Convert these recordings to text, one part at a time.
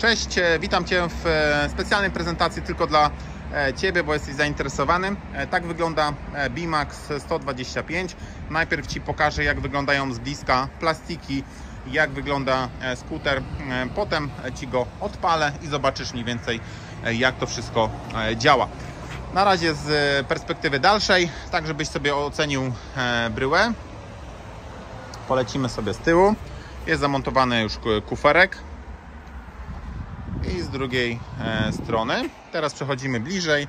Cześć, e, witam Cię w e, specjalnej prezentacji tylko dla e, Ciebie, bo jesteś zainteresowany. Tak wygląda Bimax 125. Najpierw Ci pokażę, jak wyglądają z bliska plastiki, jak wygląda skuter. Potem Ci go odpalę i zobaczysz mniej więcej, jak to wszystko działa. Na razie z perspektywy dalszej, tak żebyś sobie ocenił bryłę. Polecimy sobie z tyłu. Jest zamontowany już ku- kuferek drugiej e, strony. Teraz przechodzimy bliżej.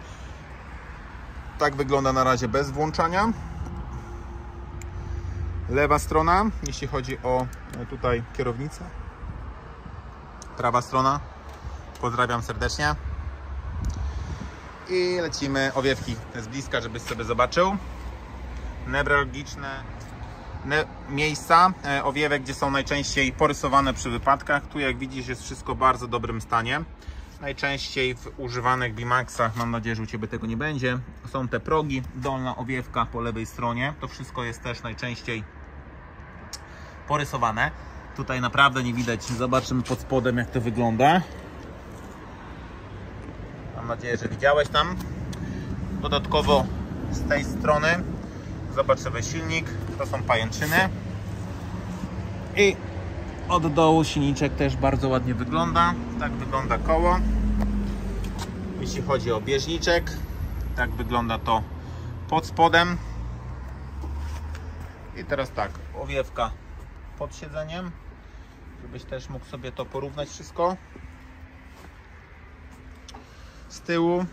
Tak wygląda na razie bez włączania. Lewa strona, jeśli chodzi o e, tutaj kierownicę. Prawa strona. Pozdrawiam serdecznie. I lecimy owiewki z bliska, żebyś sobie zobaczył. Newralgiczne ne- miejsca e, owiewek, gdzie są najczęściej porysowane przy wypadkach. Tu jak widzisz jest wszystko w bardzo dobrym stanie. Najczęściej w używanych Bimaxach, mam nadzieję, że u Ciebie tego nie będzie, są te progi, dolna owiewka po lewej stronie. To wszystko jest też najczęściej porysowane. Tutaj naprawdę nie widać, zobaczymy pod spodem jak to wygląda. Mam nadzieję, że widziałeś tam. Dodatkowo z tej strony Zobacz sobie silnik, to są pajęczyny. I od dołu silniczek też bardzo ładnie wygląda. Tak wygląda koło. Jeśli chodzi o bieżniczek, tak wygląda to pod spodem. I teraz tak, owiewka pod siedzeniem, żebyś też mógł sobie to porównać wszystko. Z tyłu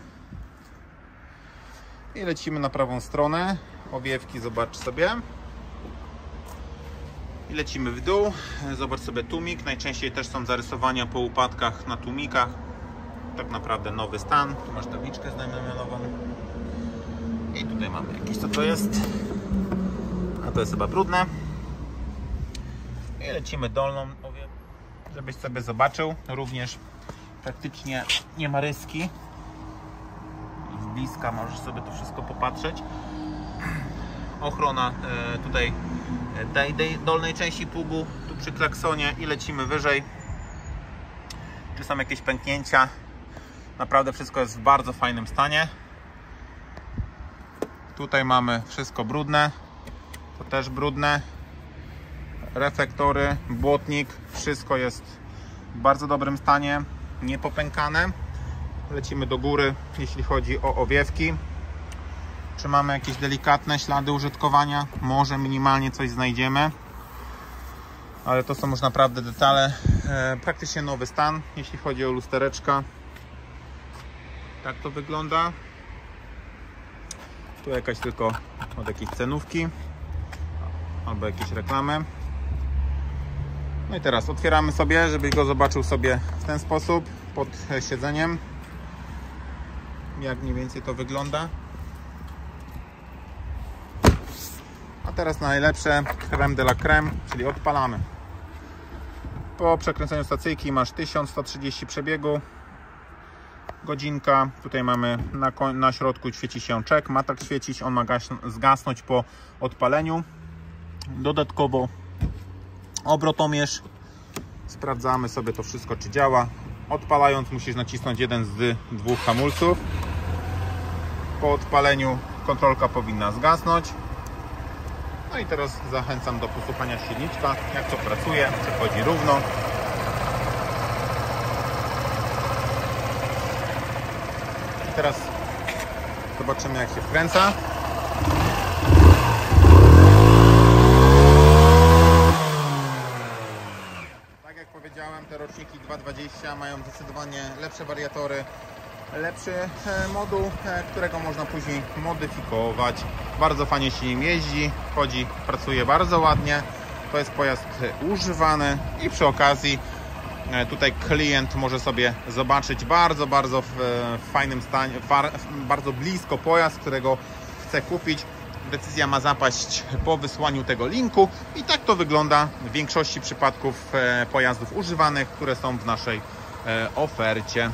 i lecimy na prawą stronę. Owiewki, zobacz sobie. I lecimy w dół. Zobacz sobie tłumik. Najczęściej też są zarysowania po upadkach na tłumikach. Tak naprawdę nowy stan. Tu masz tabliczkę znamionową. I tutaj mamy jakieś co to jest. A to jest chyba brudne. I lecimy dolną żebyś sobie zobaczył. Również praktycznie nie ma ryski z bliska możesz sobie to wszystko popatrzeć. Ochrona e, tutaj e, tej, tej dolnej części pługu, tu przy klaksonie i lecimy wyżej. Czy są jakieś pęknięcia? Naprawdę wszystko jest w bardzo fajnym stanie. Tutaj mamy wszystko brudne. To też brudne. Reflektory, błotnik, wszystko jest w bardzo dobrym stanie, nie popękane. Lecimy do góry, jeśli chodzi o owiewki. Czy mamy jakieś delikatne ślady użytkowania? Może minimalnie coś znajdziemy. Ale to są już naprawdę detale. E, praktycznie nowy stan, jeśli chodzi o lustereczka. Tak to wygląda. Tu jakaś tylko od jakiejś cenówki. Albo jakieś reklamy. No i teraz otwieramy sobie, żebyś go zobaczył sobie w ten sposób pod siedzeniem jak mniej więcej to wygląda. A teraz najlepsze creme de la creme, czyli odpalamy. Po przekręceniu stacyjki masz 1130 przebiegu. Godzinka. Tutaj mamy na, na środku świeci się czek. Ma tak świecić, on ma zgasnąć po odpaleniu. Dodatkowo obrotomierz. Sprawdzamy sobie to wszystko, czy działa. Odpalając musisz nacisnąć jeden z dwóch hamulców. Po odpaleniu kontrolka powinna zgasnąć. No i teraz zachęcam do posłuchania silniczka, jak to pracuje, czy chodzi równo. I teraz zobaczymy jak się wkręca. Tak jak powiedziałem, te roczniki 220 mają zdecydowanie lepsze wariatory, lepszy e, moduł, e, którego można później modyfikować. Bardzo fajnie się nim jeździ, chodzi, pracuje bardzo ładnie. To jest pojazd używany i przy okazji e, tutaj klient może sobie zobaczyć bardzo, bardzo w fajnym stanie, bardzo blisko pojazd, którego chce kupić. Decyzja ma zapaść po wysłaniu tego linku i tak to wygląda w większości przypadków pojazdów używanych, które są w naszej ofercie.